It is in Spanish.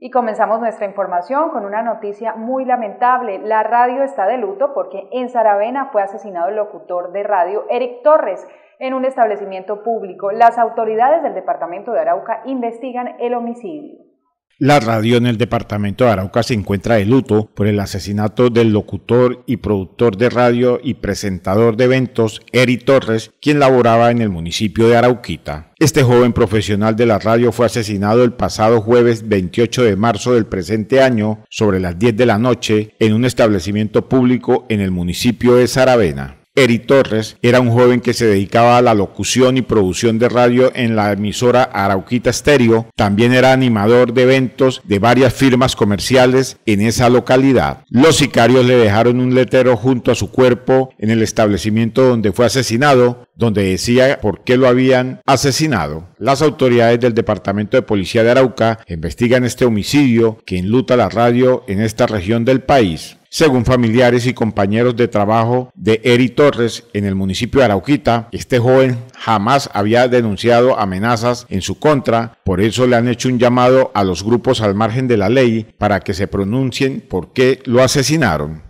Y comenzamos nuestra información con una noticia muy lamentable. La radio está de luto porque en Saravena fue asesinado el locutor de radio Eric Torres en un establecimiento público. Las autoridades del departamento de Arauca investigan el homicidio. La radio en el departamento de Arauca se encuentra de luto por el asesinato del locutor y productor de radio y presentador de eventos Eri Torres, quien laboraba en el municipio de Arauquita. Este joven profesional de la radio fue asesinado el pasado jueves 28 de marzo del presente año sobre las 10 de la noche en un establecimiento público en el municipio de Saravena. Eri Torres era un joven que se dedicaba a la locución y producción de radio en la emisora Arauquita Stereo. También era animador de eventos de varias firmas comerciales en esa localidad. Los sicarios le dejaron un letrero junto a su cuerpo en el establecimiento donde fue asesinado, donde decía por qué lo habían asesinado. Las autoridades del Departamento de Policía de Arauca investigan este homicidio que enluta la radio en esta región del país. Según familiares y compañeros de trabajo de Eri Torres en el municipio de Arauquita, este joven jamás había denunciado amenazas en su contra, por eso le han hecho un llamado a los grupos al margen de la ley para que se pronuncien por qué lo asesinaron.